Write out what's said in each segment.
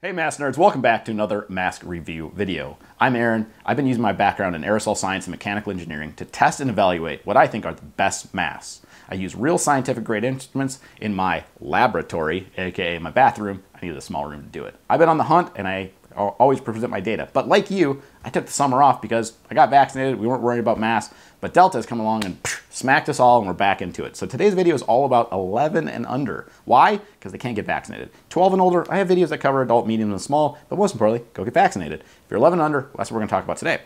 Hey mask nerds, welcome back to another mask review video. I'm Aaron. I've been using my background in aerosol science and mechanical engineering to test and evaluate what I think are the best masks. I use real scientific grade instruments in my laboratory, aka my bathroom. I needed a small room to do it. I've been on the hunt and I always present my data. But like you, I took the summer off because I got vaccinated. We weren't worried about masks. But Delta has come along and smacked us all, and we're back into it. So today's video is all about 11 and under. Why? Because they can't get vaccinated. 12 and older, I have videos that cover adult, medium, and small. But most importantly, go get vaccinated. If you're 11 and under, that's what we're going to talk about today.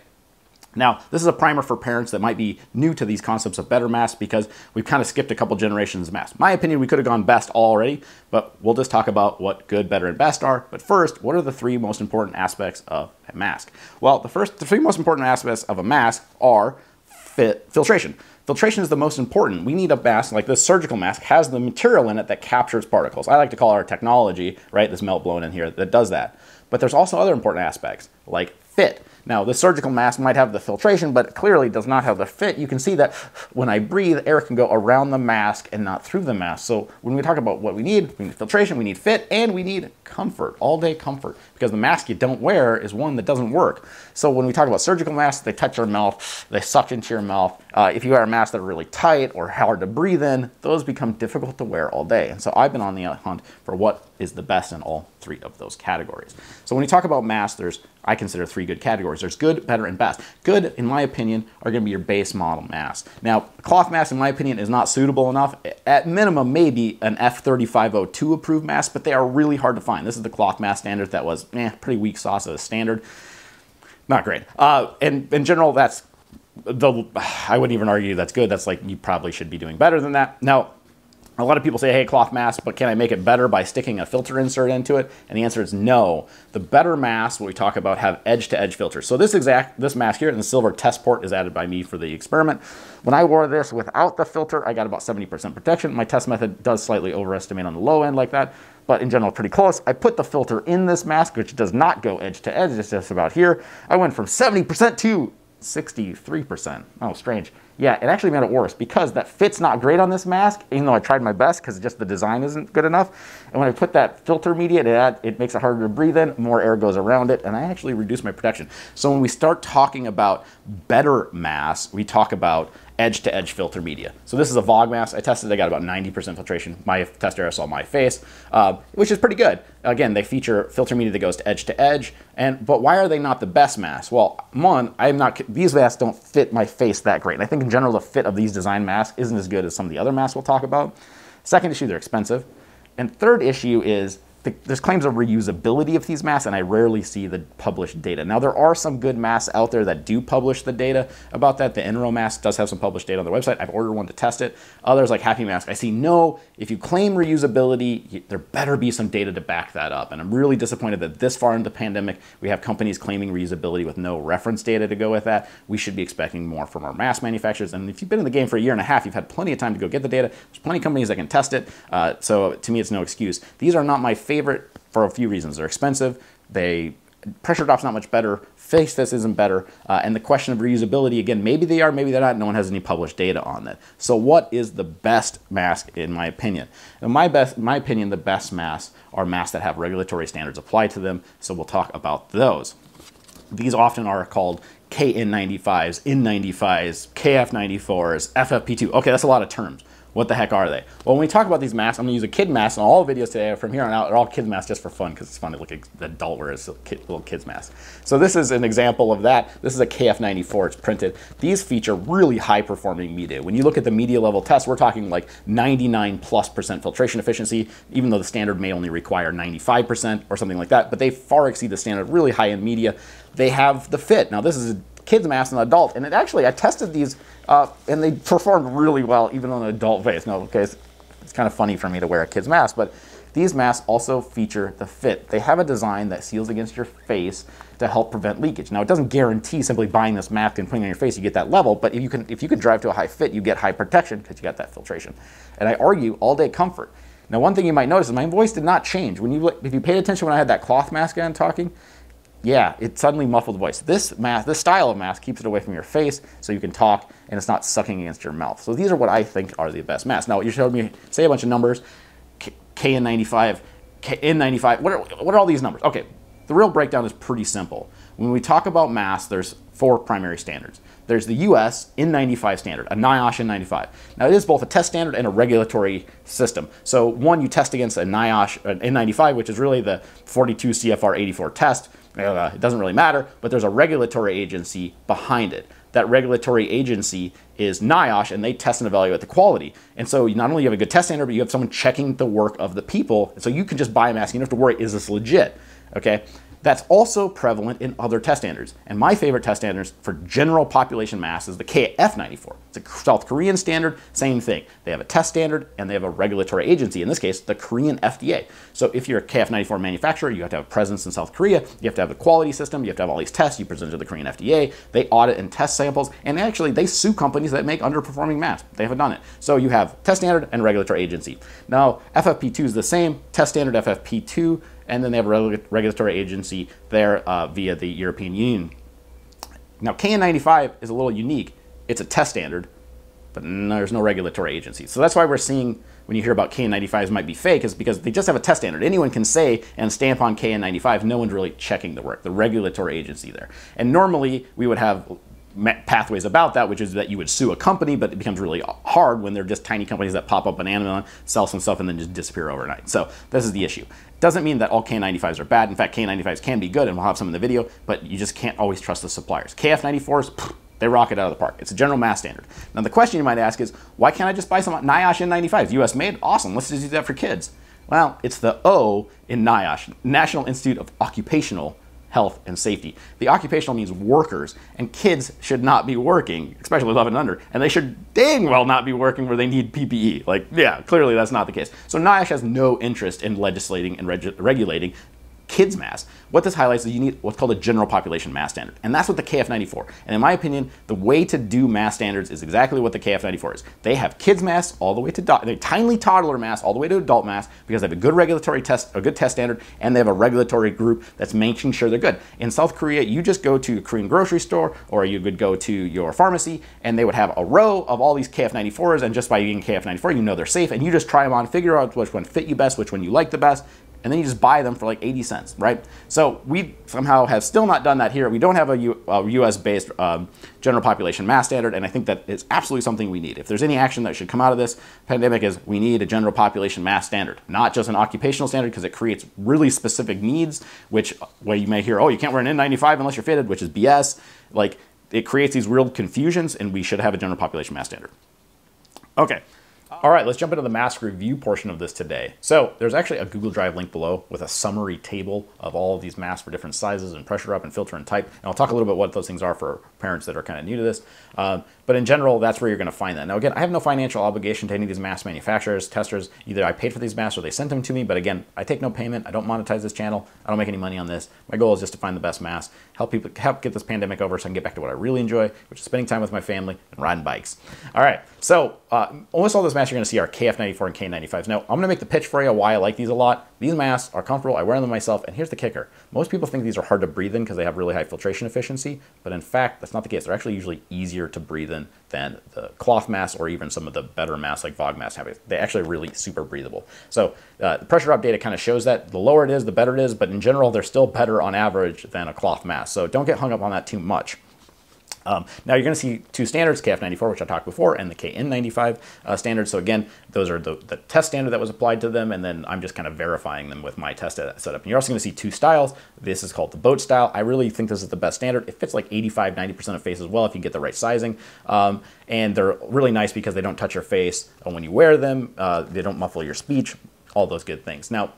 Now, this is a primer for parents that might be new to these concepts of better masks because we've kind of skipped a couple generations of masks. My opinion, we could have gone best already, but we'll just talk about what good, better, and best are. But first, what are the three most important aspects of a mask? Well, the first, the three most important aspects of a mask are fit, filtration. Filtration is the most important. We need a mask like this surgical mask has the material in it that captures particles. I like to call our technology, right, this melt blown in here that does that. But there's also other important aspects like fit. Now, the surgical mask might have the filtration, but clearly does not have the fit. You can see that when I breathe, air can go around the mask and not through the mask. So when we talk about what we need, we need filtration, we need fit, and we need comfort, all day comfort, because the mask you don't wear is one that doesn't work. So when we talk about surgical masks, they touch your mouth, they suck into your mouth. Uh, if you wear a mask that are really tight or hard to breathe in, those become difficult to wear all day. And so I've been on the hunt for what is the best in all three of those categories. So when you talk about masks, there's I consider three good categories. There's good, better, and best. Good, in my opinion, are going to be your base model mask. Now, cloth mask, in my opinion, is not suitable enough. At minimum, maybe an F3502 approved mask, but they are really hard to find. This is the cloth mask standard that was eh, pretty weak sauce as a standard. Not great. Uh, and in general, that's the I wouldn't even argue that's good. That's like you probably should be doing better than that. Now, a lot of people say, hey, cloth mask, but can I make it better by sticking a filter insert into it? And the answer is no. The better masks, what we talk about, have edge-to-edge filters. So this exact this mask here, and the silver test port is added by me for the experiment. When I wore this without the filter, I got about 70% protection. My test method does slightly overestimate on the low end like that, but in general pretty close. I put the filter in this mask, which does not go edge to edge, it's just about here. I went from 70% to 63%. Oh, strange. Yeah, it actually made it worse because that fit's not great on this mask, even though I tried my best because just the design isn't good enough. And when I put that filter media, it, add, it makes it harder to breathe in, more air goes around it, and I actually reduce my protection. So when we start talking about better masks, we talk about edge-to-edge filter media. So this is a Vogmask. I tested, I got about 90% filtration. My test aerosol, my face, uh, which is pretty good. Again, they feature filter media that goes to edge-to-edge. And but why are they not the best masks? Well, one, I'm not. These masks don't fit my face that great. And I think in general, the fit of these design masks isn't as good as some of the other masks we'll talk about. Second issue, they're expensive. And third issue is there's claims of reusability of these masks, and I rarely see the published data. Now, there are some good masks out there that do publish the data about that. The Enro mask does have some published data on their website. I've ordered one to test it. Others, like Happy Mask, I see no, if you claim reusability, there better be some data to back that up. And I'm really disappointed that this far into the pandemic, we have companies claiming reusability with no reference data to go with that. We should be expecting more from our mask manufacturers. And if you've been in the game for a year and a half, you've had plenty of time to go get the data. There's plenty of companies that can test it. Uh, so to me, it's no excuse. These are not my favorite favorite for a few reasons. They're expensive. They pressure drop's not much better. Face this isn't better. Uh, and the question of reusability, again, maybe they are, maybe they're not. No one has any published data on that. So what is the best mask in my opinion? In my best, my opinion, the best masks are masks that have regulatory standards applied to them. So we'll talk about those. These often are called KN95s, N95s, KF94s, FFP2. Okay, that's a lot of terms. What the heck are they? Well, when we talk about these masks, I'm going to use a kid mask in all the videos today. From here on out, they're all kid masks just for fun because it's fun to look at the adult wears a kid, little kid's mask. So this is an example of that. This is a KF94. It's printed. These feature really high performing media. When you look at the media level test, we're talking like 99 plus percent filtration efficiency, even though the standard may only require 95% or something like that. But they far exceed the standard, really high end media. They have the fit. Now, this is a kid's mask and adult. And it actually, I tested these uh, and they performed really well even on an adult face. No, okay, it's, it's kind of funny for me to wear a kid's mask, but these masks also feature the fit. They have a design that seals against your face to help prevent leakage. Now, it doesn't guarantee simply buying this mask and putting it on your face you get that level, but if you can, if you can drive to a high fit, you get high protection because you got that filtration. And I argue all day comfort. Now, one thing you might notice is my voice did not change. When you, if you paid attention when I had that cloth mask on talking, yeah, it suddenly muffled the voice. This mask, this style of mask keeps it away from your face so you can talk and it's not sucking against your mouth. So these are what I think are the best masks. Now, you showed me, say a bunch of numbers, K- KN95, N95. What are, what are all these numbers? Okay, the real breakdown is pretty simple. When we talk about masks, there's four primary standards. There's the US N95 standard, a NIOSH N95. Now it is both a test standard and a regulatory system. So one, you test against a NIOSH an N95, which is really the 42 CFR 84 test. Uh, it doesn't really matter, but there's a regulatory agency behind it. That regulatory agency is NIOSH, and they test and evaluate the quality. And so not only you have a good test standard, but you have someone checking the work of the people. So you can just buy a mask. You don't have to worry, is this legit? Okay. That's also prevalent in other test standards. And my favorite test standards for general population mass is the KF94. It's a South Korean standard, same thing. They have a test standard and they have a regulatory agency, in this case, the Korean FDA. So if you're a KF94 manufacturer, you have to have a presence in South Korea, you have to have the quality system, you have to have all these tests, you present to the Korean FDA, they audit and test samples, and actually they sue companies that make underperforming masks. They haven't done it. So you have test standard and regulatory agency. Now, FFP2 is the same, test standard FFP2, and then they have a regulatory agency there uh, via the European Union. Now, KN95 is a little unique. It's a test standard, but no, there's no regulatory agency. So that's why we're seeing when you hear about KN95s might be fake, is because they just have a test standard. Anyone can say and stamp on KN95. No one's really checking the work, the regulatory agency there. And normally we would have pathways about that, which is that you would sue a company, but it becomes really hard when they're just tiny companies that pop up on Amazon, sell some stuff, and then just disappear overnight. So this is the issue. Doesn't mean that all K95s are bad. In fact, K95s can be good, and we'll have some in the video, but you just can't always trust the suppliers. KF94s, they rock it out of the park. It's a general mass standard. Now the question you might ask is, why can't I just buy some NIOSH N95s? US made? Awesome, let's just do that for kids. Well, it's the O in NIOSH, National Institute of Occupational health, and safety. The occupational means workers, and kids should not be working, especially 11 and under, and they should dang well not be working where they need PPE. Like, yeah, clearly that's not the case. So NIOSH has no interest in legislating and reg- regulating kids mass. What this highlights is you need what's called a general population mass standard. And that's what the KF94. And in my opinion, the way to do mass standards is exactly what the KF94 is. They have kids mass all the way to do- tiny toddler mass all the way to adult mass because they have a good regulatory test, a good test standard, and they have a regulatory group that's making sure they're good. In South Korea, you just go to a Korean grocery store or you could go to your pharmacy and they would have a row of all these KF94s and just by using KF94, you know they're safe and you just try them on, figure out which one fit you best, which one you like the best, and then you just buy them for like 80 cents, right? So we somehow have still not done that here. We don't have a, U, a US-based um, general population mass standard, and I think that is absolutely something we need. If there's any action that should come out of this pandemic is we need a general population mass standard, not just an occupational standard because it creates really specific needs, which where you may hear, oh, you can't wear an N95 unless you're fitted, which is BS. Like it creates these real confusions, and we should have a general population mass standard. Okay. All right, let's jump into the mask review portion of this today. So there's actually a Google Drive link below with a summary table of all of these masks for different sizes and pressure up and filter and type. And I'll talk a little bit what those things are for parents that are kind of new to this. Um, but in general, that's where you're going to find that. Now, again, I have no financial obligation to any of these mask manufacturers, testers. Either I paid for these masks or they sent them to me. But again, I take no payment. I don't monetize this channel. I don't make any money on this. My goal is just to find the best mask, help people help get this pandemic over so I can get back to what I really enjoy, which is spending time with my family and riding bikes. All right. So uh, almost all those masks you're going to see are KF94 and K95s. Now, I'm going to make the pitch for you why I like these a lot. These masks are comfortable. I wear them myself. And here's the kicker. Most people think these are hard to breathe in because they have really high filtration efficiency. But in fact, that's not the case. They're actually usually easier to breathe in than the cloth masks or even some of the better masks like Vogmasks have. They actually really super breathable. So uh, the pressure drop data kind of shows that. The lower it is, the better it is. But in general, they're still better on average than a cloth mask. So don't get hung up on that too much. Um, now you're going to see two standards, KF94, which I talked before, and the KN95 uh, standard. So again, those are the, the, test standard that was applied to them, and then I'm just kind of verifying them with my test setup. And you're also going to see two styles. This is called the boat style. I really think this is the best standard. It fits like 85, 90% of face as well if you get the right sizing. Um, and they're really nice because they don't touch your face when you wear them. Uh, they don't muffle your speech, all those good things. Now,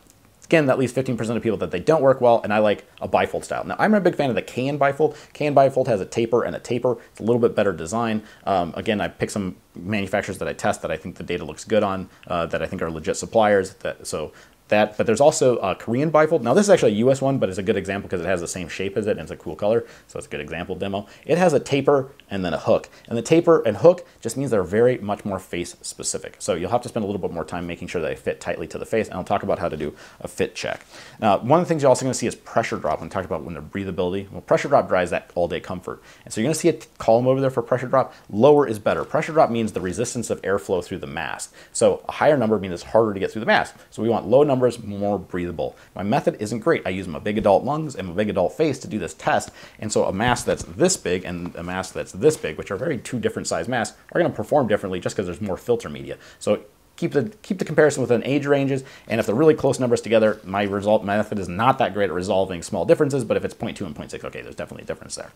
Again, that leaves 15% of people that they don't work well, and I like a bifold style. Now, I'm a big fan of the KN bifold. KN bifold has a taper and a taper. It's a little bit better design. Um, again, I picked some manufacturers that I test that I think the data looks good on, uh, that I think are legit suppliers. That, so that, but there's also a Korean bifold. Now this is actually a US one, but it's a good example because it has the same shape as it and it's a cool color. So it's a good example demo. It has a taper and then a hook. And the taper and hook just means they're very much more face specific. So you'll have to spend a little bit more time making sure they fit tightly to the face. And I'll talk about how to do a fit check. Now, one of the things you're also gonna see is pressure drop. When we talked about when the breathability, well, pressure drop drives that all day comfort. And so you're gonna see a column over there for pressure drop. Lower is better. Pressure drop means the resistance of airflow through the mask. So a higher number means it's harder to get through the mask. So we want low number numbers, more breathable. My method isn't great. I use my big adult lungs and my big adult face to do this test. And so a mask that's this big and a mask that's this big, which are very two different size masks, are going to perform differently just because there's more filter media. So keep the keep the comparison within age ranges and if they're really close numbers together my result method is not that great at resolving small differences but if it's 0.2 and 0.6 okay there's definitely a difference there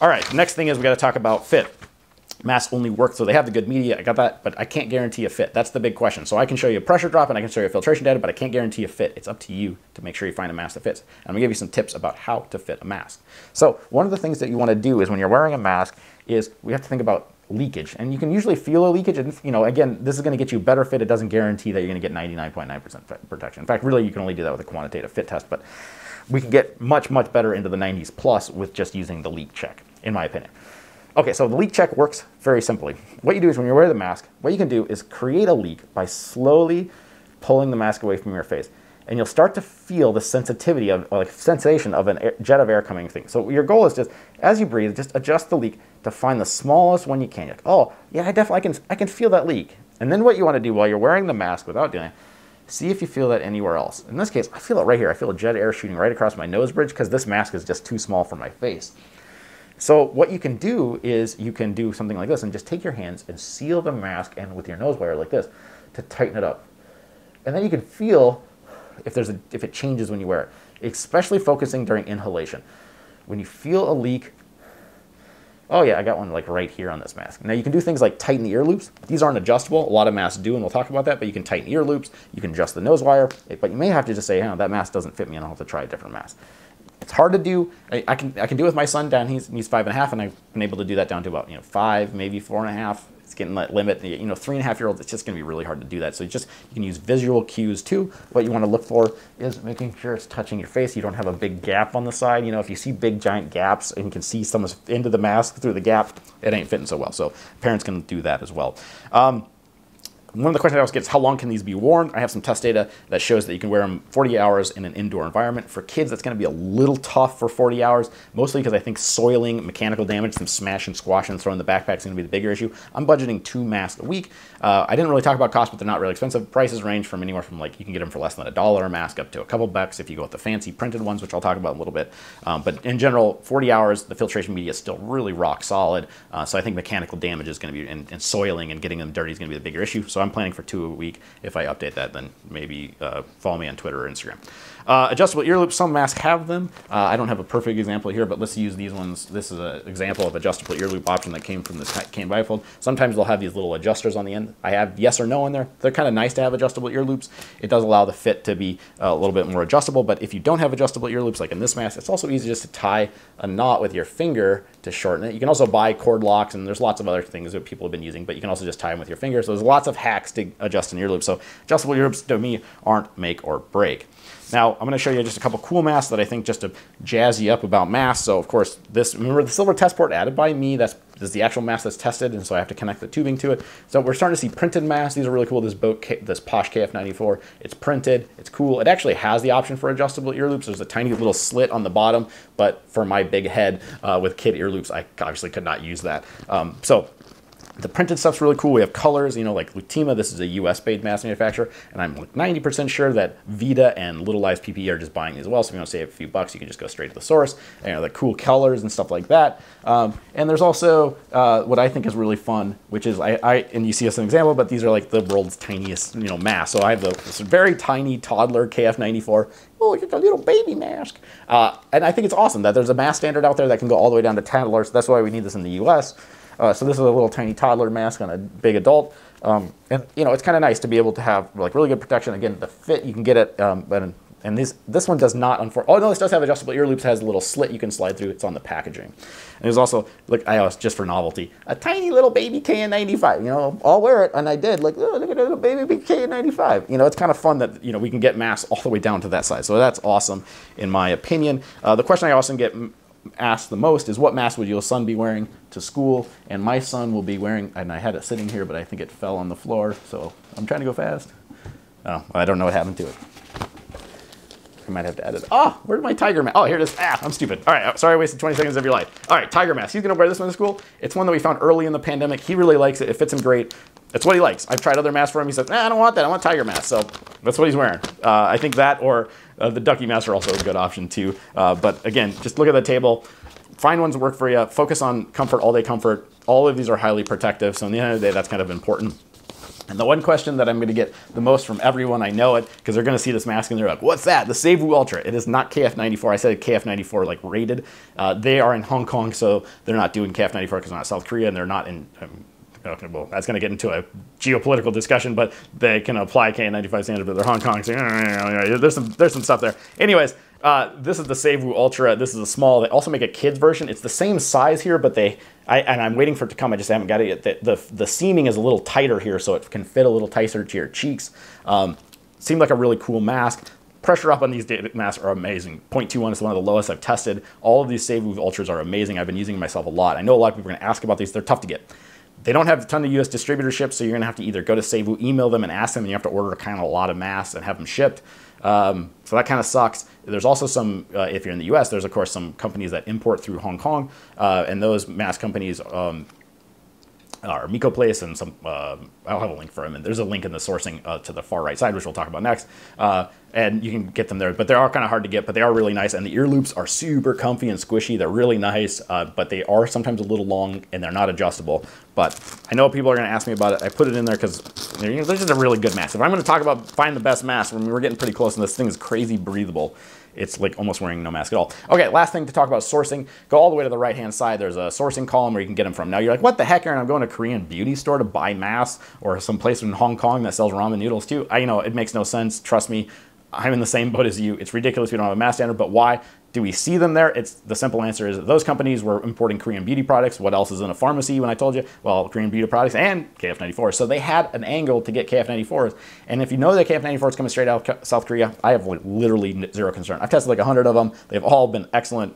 all right next thing is we got to talk about fit masks only work so they have the good media i got that but i can't guarantee a fit. That's the big question. So i can show you a pressure drop and i can show you a filtration data but i can't guarantee a fit. It's up to you to make sure you find a mask that fits. And i'm to give you some tips about how to fit a mask. So one of the things that you want to do is when you're wearing a mask is we have to think about leakage. And you can usually feel a leakage and you know again this is going to get you better fit. It doesn't guarantee that you're going to get 99.9% protection. In fact really you can only do that with a quantitative fit test but we can get much much better into the 90s plus with just using the leak check in my opinion Okay, so the leak check works very simply. What you do is when you wear the mask, what you can do is create a leak by slowly pulling the mask away from your face. And you'll start to feel the sensitivity of, like sensation of a jet of air coming thing. So your goal is just, as you breathe, just adjust the leak to find the smallest one you can. Like, oh, yeah, I definitely I can, I can feel that leak. And then what you want to do while you're wearing the mask without doing it, see if you feel that anywhere else. In this case, I feel it right here. I feel a jet air shooting right across my nose bridge because this mask is just too small for my face. So what you can do is you can do something like this and just take your hands and seal the mask and with your nose wire like this to tighten it up. And then you can feel if there's a, if it changes when you wear it, especially focusing during inhalation. When you feel a leak, oh yeah, I got one like right here on this mask. Now you can do things like tighten the ear loops. These aren't adjustable. A lot of masks do, and we'll talk about that, but you can tighten ear loops. You can adjust the nose wire, but you may have to just say, oh, that mask doesn't fit me and I'll have to try a different mask. It's hard to do. I, I, can I can do it with my son down. He's he's five and a half, and I've been able to do that down to about you know five, maybe four and a half. It's getting that limit. You know, three and a half year olds, it's just going to be really hard to do that. So you just you can use visual cues too. What you want to look for is making sure it's touching your face. You don't have a big gap on the side. You know, if you see big giant gaps and you can see someone's into the mask through the gap, it ain't fitting so well. So parents can do that as well. Um, one of the questions I always get is how long can these be worn? I have some test data that shows that you can wear them 40 hours in an indoor environment. For kids, that's going to be a little tough for 40 hours, mostly because I think soiling, mechanical damage, some smash and squash and throwing the backpack is going to be the bigger issue. I'm budgeting two masks a week. Uh, I didn't really talk about cost, but they're not really expensive. Prices range from anywhere from like you can get them for less than a dollar a mask up to a couple bucks if you go with the fancy printed ones, which I'll talk about in a little bit. Um, but in general, 40 hours, the filtration media is still really rock solid. Uh, so I think mechanical damage is going to be, and, and soiling and getting them dirty is going to be the bigger issue. So I'm planning for two a week. If I update that, then maybe uh, follow me on Twitter or Instagram. Uh, adjustable ear loops, some masks have them. Uh, I don't have a perfect example here, but let's use these ones. This is an example of adjustable ear loop option that came from this KN bifold. Sometimes they'll have these little adjusters on the end. I have yes or no in there. They're kind of nice to have adjustable ear loops. It does allow the fit to be a little bit more adjustable, but if you don't have adjustable ear loops like in this mask, it's also easy just to tie a knot with your finger to shorten it. You can also buy cord locks, and there's lots of other things that people have been using, but you can also just tie them with your finger. So there's lots of hacks to adjust an ear loop. So adjustable ear loops to me aren't make or break. Now, I'm going to show you just a couple cool masks that I think just to jazz you up about masks. So, of course, this, remember the silver test port added by me, that's this is the actual mask that's tested, and so I have to connect the tubing to it. So we're starting to see printed masks. These are really cool. This boat, this Posh KF94, it's printed. It's cool. It actually has the option for adjustable ear loops. There's a tiny little slit on the bottom, but for my big head uh, with kid ear loops, I obviously could not use that. Um, so the printed stuff's really cool. We have colors, you know, like Lutima, this is a US-based mass manufacturer, and I'm like 90% sure that Vita and Little Lives PPE are just buying these as well. So if you want to save a few bucks, you can just go straight to the source. And, you know, the cool colors and stuff like that. Um, and there's also uh, what I think is really fun, which is I, I, and you see us an example, but these are like the world's tiniest, you know, mask. So I have the, this very tiny toddler KF94. Oh, just a little baby mask. Uh, and I think it's awesome that there's a mask standard out there that can go all the way down to toddlers. That's why we need this in the US. Uh, so this is a little tiny toddler mask on a big adult. Um, and you know, it's kind of nice to be able to have like really good protection. Again, the fit you can get it, um, but and this this one does not. Unfortunately, oh no, this does have adjustable ear loops. It has a little slit you can slide through. It's on the packaging. And there's also look, I was just for novelty, a tiny little baby KN95. You know, I'll wear it, and I did. Like, oh, look at a little baby KN95. You know, it's kind of fun that you know we can get masks all the way down to that size. So that's awesome, in my opinion. Uh, the question I often get asked the most is what mask would your son be wearing to school? And my son will be wearing, and I had it sitting here, but I think it fell on the floor, so I'm trying to go fast. Oh, I don't know what happened to it. I might have to edit. It. Oh, where's my tiger mask? Oh, here it is. Ah, I'm stupid. All right, sorry I wasted 20 seconds of your life. All right, tiger mask. He's gonna wear this one to school. It's one that we found early in the pandemic. He really likes it. It fits him great. That's what he likes. I've tried other masks for him. He says, nah, I don't want that. I want tiger mask. So that's what he's wearing. Uh, I think that or uh, the ducky masks are also a good option too. Uh, but again, just look at the table. Find ones that work for you. Focus on comfort, all day comfort. All of these are highly protective. So in the end of the day, that's kind of important. And the one question that I'm going to get the most from everyone, I know it, because they're going to see this mask and they're like, what's that? The Savewo Ultra. It is not KF94. I said KF94 like rated. Uh, they are in Hong Kong, so they're not doing KF94 because they're not South Korea and they're not in. Um, okay, well, that's going to get into a geopolitical discussion, but they can apply KN95 standards, but they're Hong Kong, so there's some, there's some stuff there. Anyways, uh, this is the Savewo Ultra. This is a small. They also make a kids version. It's the same size here, but they I, and I'm waiting for it to come. I just haven't got it yet. The, the, the seaming is a little tighter here, so it can fit a little tighter to your cheeks. Um, seemed like a really cool mask. Pressure up on these masks are amazing. 0.21 is one of the lowest I've tested. All of these Savewo Ultras are amazing. I've been using myself a lot. I know a lot of people are going to ask about these. They're tough to get. They don't have a ton of US distributorships, so you're to have to either go to Savewo, email them, and ask them, and you have to order kind of a lot of masks and have them shipped. Um, so that kind of sucks. There's also some, uh, if you're in the US, there's of course some companies that import through Hong Kong, uh, and those mask companies um, are Meikoplace and some, uh, I'll have a link for them. And there's a link in the sourcing uh, to the far right side, which we'll talk about next. Uh, and you can get them there, but they are kind of hard to get, but they are really nice. And the ear loops are super comfy and squishy. They're really nice, uh, but they are sometimes a little long and they're not adjustable. But I know people are going to ask me about it. I put it in there because you know, this is a really good mask. If I'm going to talk about find the best mask, when we're getting pretty close and this thing is crazy breathable it's like almost wearing no mask at all. Okay, last thing to talk about sourcing. Go all the way to the right hand side. There's a sourcing column where you can get them from. Now you're like, what the heck, Aaron? I'm going to a Korean beauty store to buy masks or some place in Hong Kong that sells ramen noodles too. I you know it makes no sense. Trust me. I'm in the same boat as you. It's ridiculous we don't have a mask standard, but why? Do we see them there? It's the simple answer is those companies were importing Korean beauty products. What else is in a pharmacy when I told you? Well, Korean beauty products and KF94. So they had an angle to get KF94s. And if you know that KF94 is coming straight out of South Korea, I have literally zero concern. I've tested like 100 of them. They've all been excellent.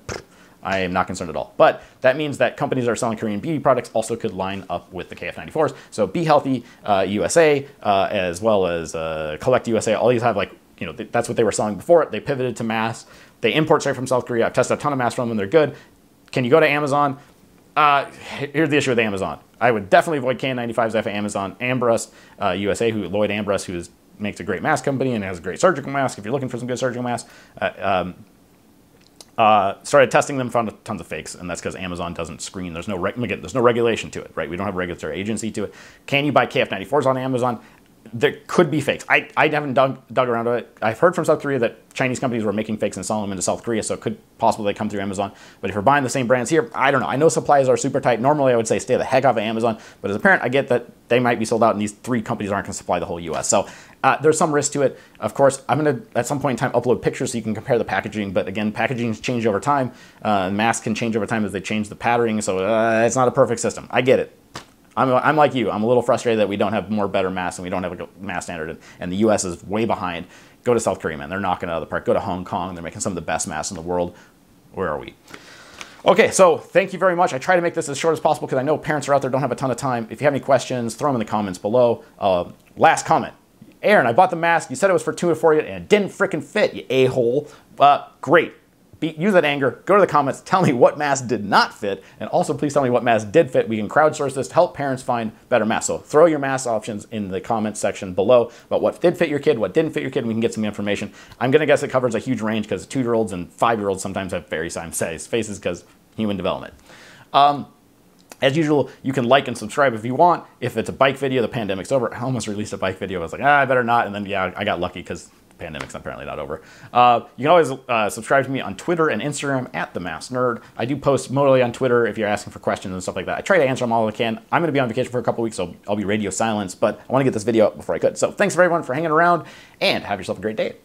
I am not concerned at all. But that means that companies that are selling Korean beauty products also could line up with the KF94s. So Be Healthy uh, USA, uh, as well as uh, Collect USA, all these have like, you know, that's what they were selling before. They pivoted to mass. They import straight from South Korea. I've tested a ton of masks from them. They're good. Can you go to Amazon? Uh, here's the issue with Amazon. I would definitely avoid KN95s off of Amazon. Armbrust uh, USA, who Lloyd Armbrust, who is, makes a great mask company and has a great surgical mask. If you're looking for some good surgical masks, uh, um, uh, started testing them, found tons of fakes, and that's because Amazon doesn't screen. There's no again, there's no regulation to it, right? We don't have a regulatory agency to it. Can you buy KF94s on Amazon? There could be fakes. I, I haven't dug, dug around to it. I've heard from South Korea that Chinese companies were making fakes and selling them into South Korea, so it could possibly come through Amazon. But if you're buying the same brands here, I don't know. I know supplies are super tight. Normally, I would say stay the heck off of Amazon, but as a parent, I get that they might be sold out, and these three companies aren't going to supply the whole U.S. So uh, there's some risk to it. Of course, I'm going to at some point in time upload pictures so you can compare the packaging. But again, packaging change over time. Uh, masks can change over time as they change the patterning, so uh, it's not a perfect system. I get it. I'm, I'm like you. I'm a little frustrated that we don't have more better masks and we don't have a mask standard. And the U.S. is way behind. Go to South Korea, man. They're knocking it out of the park. Go to Hong Kong. They're making some of the best masks in the world. Where are we? Okay, so thank you very much. I try to make this as short as possible because I know parents are out there don't have a ton of time. If you have any questions, throw them in the comments below. Uh, last comment. Aaron, I bought the mask. You said it was for two or four, and it didn't freaking fit, you a-hole. Uh, great be, use that anger, go to the comments, tell me what mask did not fit, and also please tell me what mask did fit. We can crowdsource this to help parents find better masks. So throw your mask options in the comments section below about what did fit your kid, what didn't fit your kid, we can get some information. I'm gonna guess it covers a huge range because two-year-olds and five-year-olds sometimes have very same faces because human development. Um, as usual, you can like and subscribe if you want. If it's a bike video, the pandemic's over. I almost released a bike video. I was like, ah, I better not. And then, yeah, I got lucky because pandemic's apparently not over. Uh, you can always uh, subscribe to me on Twitter and Instagram at the Mask Nerd. I do post mostly on Twitter if you're asking for questions and stuff like that. I try to answer them all I can. I'm going to be on vacation for a couple weeks, so I'll be radio silence, but I want to get this video up before I could. So thanks everyone for hanging around, and have yourself a great day.